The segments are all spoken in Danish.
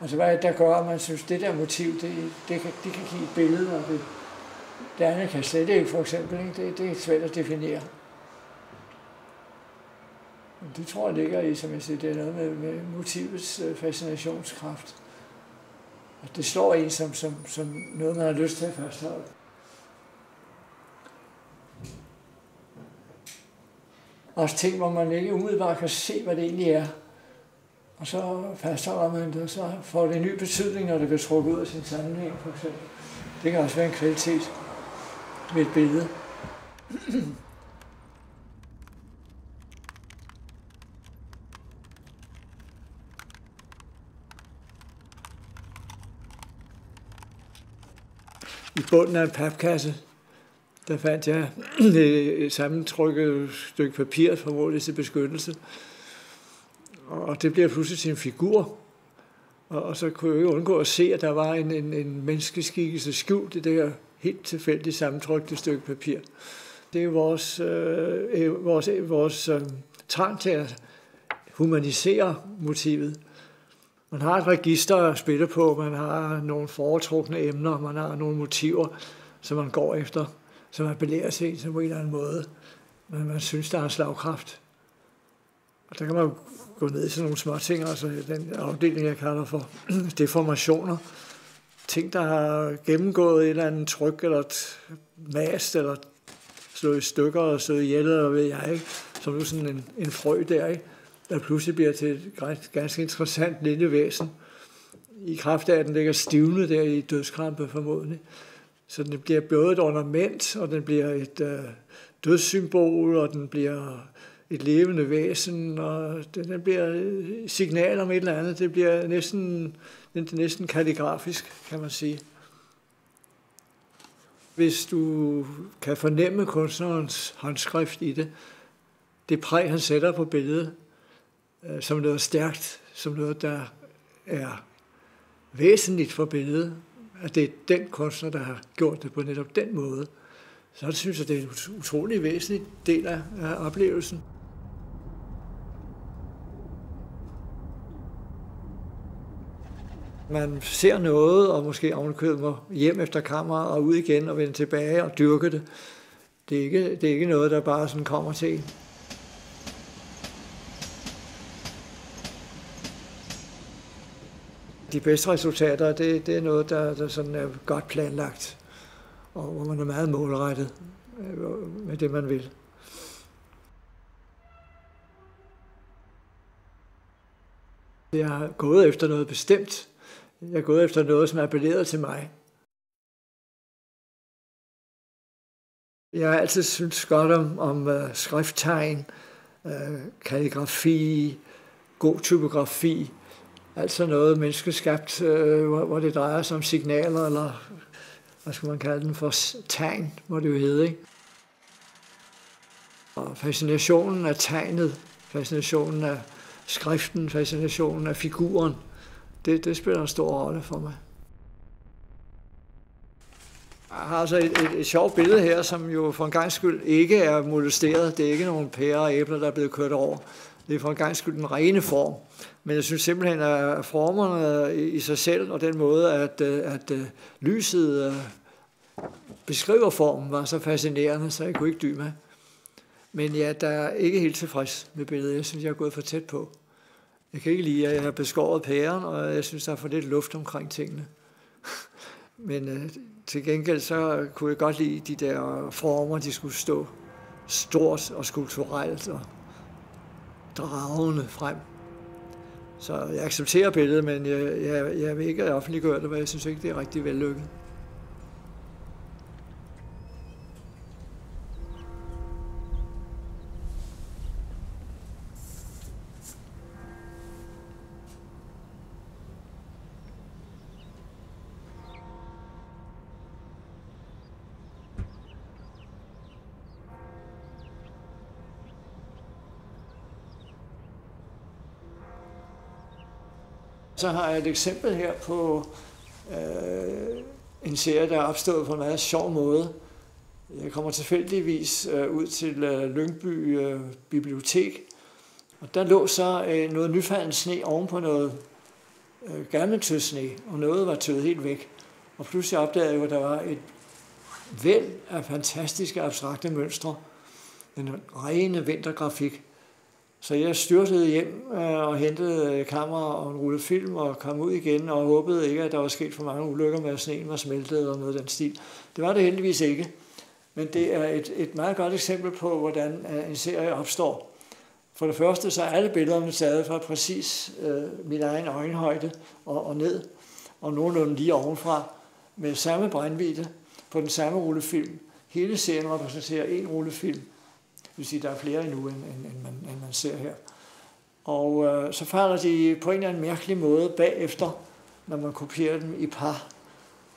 Altså hvad det, der gør, at man synes, det der motiv, det, det, kan, det kan give et billede, og det, det andet kan slet ikke, for eksempel. Ikke? Det, det er svært at definere. Men det tror jeg ligger i, som jeg siger, det er noget med, med motivets øh, fascinationskraft. Og det slår en som, som, som noget, man har lyst til at fastholde. Også ting, hvor man ikke umiddelbart kan se, hvad det egentlig er. Og så fastholder man det, og så får det en ny betydning, når det bliver trukket ud af sin sammenhæng, for eksempel. Det kan også være en kvalitet ved et billede. I bunden af en papkasse, der fandt jeg et sammentrykket stykke papir, formodentlig til beskyttelse. Og det bliver pludselig til en figur. Og og så kunne jeg jo undgå at se, at der var en, en, en menneskeskikkelse skjult i det her helt tilfældigt sammentrykte stykke papir. Det er vores, øh, øh vores, øh, vores øh, trang til at humanisere motivet. Man har et register at spille på, man har nogle foretrukne emner, man har nogle motiver, som man går efter, som man belærer sig på en eller anden måde. Men man synes, der er slagkraft. Og der kan man gå ned i sådan nogle små ting, altså den afdeling, jeg kalder for deformationer. Ting, der har gennemgået et eller andet tryk, eller et mast, eller slået i stykker og slået ihjel, eller ved jeg ikke, som nu sådan en, en frø der, ikke? der pludselig bliver til et ganske interessant lille væsen, i kraft af, at den ligger stivnet der i dødskrampe formodentlig. Så den bliver både et ornament, og den bliver et øh, dødssymbol, og den bliver et levende væsen, og den bliver signal om et eller andet. Det bliver næsten, den, er næsten kalligrafisk, kan man sige. Hvis du kan fornemme kunstnerens håndskrift i det, det præg, han sætter på billedet, øh, som noget stærkt, som noget, der er væsentligt for billedet, at det er den kunstner, der har gjort det på netop den måde, så synes jeg, det er en utrolig væsentlig del af, af oplevelsen. Man ser noget, og måske ovenkøbet må hjem efter kammeret og ud igen og vende tilbage og dyrke det. Det er ikke, det er ikke noget, der bare sådan kommer til en. De bedste resultater, det, det er noget, der, der sådan er godt planlagt, og hvor man er meget målrettet øh, med det, man vil. Jeg har gået efter noget bestemt. Jeg er gået efter noget, som er appelleret til mig. Jeg har altid syntes godt om, om uh, skrifttegn, uh, kalligrafi, god typografi, altså noget menneskeskabt, uh, hvor, hvor det drejer sig om signaler, eller hvad skal man kalde den for, tegn, må det jo hedde. Ikke? Og fascinationen af tegnet, fascinationen af skriften, fascinationen af figuren, det, det spiller en stor rolle for mig. Jeg har altså et, et, et sjovt billede her, som jo for en gang skyld ikke er molesteret. Det er ikke nogen pære og æbler, der er blevet kørt over. Det er for en gang skyld den rene form. Men jeg synes simpelthen, at formerne i sig selv, og den måde, at, øh, at, at lyset øh, beskriver formen, var så fascinerende, så jeg kunne ikke dy med. Men ja, der er ikke helt tilfreds med billedet. Jeg synes, jeg er gået for tæt på. Jeg kan ikke lide, at jeg har beskåret pæren, og jeg synes, der er for lidt luft omkring tingene. Men øh, til gengæld så kunne jeg godt lide de der former, de skulle stå stort og skulpturelt og dragende frem. Så jeg accepterer billedet, men jeg, jeg, jeg vil ikke offentliggøre det, for jeg synes ikke, det er rigtig vellykket. Så har jeg et eksempel her på øh, en serie, der er opstået på en meget sjov måde. Jeg kommer tilfældigvis øh, ud til øh, Lyngby øh, Bibliotek, og der lå så øh, noget nyfaldet sne oven på noget øh, gammelt sne, og noget var tøet helt væk. Og pludselig opdagede jeg at der var et væld af fantastiske abstrakte mønstre. En rene vintergrafik. Så jeg styrtede hjem øh, og hentede øh, kamera og en rulle film og kom ud igen og håbede ikke, at der var sket for mange ulykker med, at sneen var smeltet og noget af den stil. Det var det heldigvis ikke. Men det er et, et meget godt eksempel på, hvordan øh, en serie opstår. For det første så er alle billederne taget fra præcis øh, min egen øjenhøjde og, og ned, og nogenlunde lige ovenfra, med samme brændvidde på den samme rullefilm. Hele serien repræsenterer en rullefilm. Vil sige, der er flere endnu, end, end, end, man, end man ser her. Og øh, så falder de på en eller anden mærkelig måde bagefter, når man kopierer dem i par.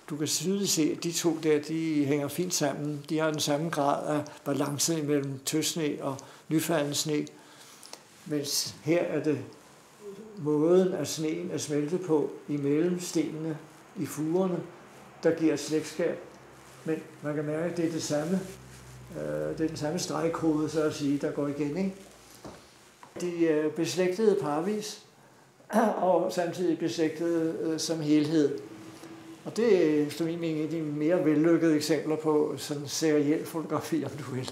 Du kan tydeligt se, at de to der, de hænger fint sammen. De har den samme grad af balance mellem tøsne og nyfaldende sne. Mens her er det måden, at sneen er smeltet på imellem stenene i fugerne, der giver slægtskab. Men man kan mærke, at det er det samme. Øh, det er den samme stregkode, så at sige, der går igen. Ikke? De øh, beslægtede parvis, og samtidig beslægtede øh, som helhed. Og det er efter min mening de mere vellykkede eksempler på sådan seriel fotografi, om du vil.